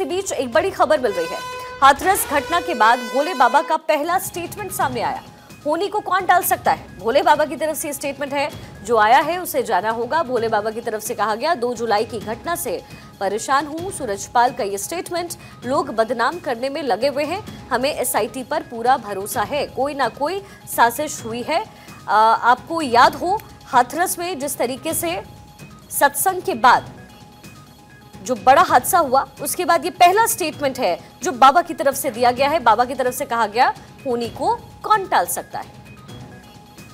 इसी बीच एक बड़ी खबर मिल रही है। हाथरस घटना के बाद भोले बाबा का पहला स्टेटमेंट सामने आया। होनी को कौन टाल सकता है? भोले बाबा की तरफ़ से स्टेटमेंट है। जो आया है उसे जाना होगा। भोले बाबा की तरफ़ से कहा गया दो जुलाई की घटना से परेशान हूँ। सूरजपाल का ये स्टेटमेंट लोग बदनाम करने में लगे हुए हैं। हमें एसआईटी पर पूरा भरोसा है। कोई ना कोई साजिश हुई है। आ, आपको याद हो हाथरस में जिस तरीके से सत्संग के बाद जो बड़ा हादसा हुआ, उसके बाद ये पहला स्टेटमेंट है, जो बाबा की तरफ़ से दिया गया है। बाबा की तरफ़ से कहा गया, होनी को कौन टाल सकता है?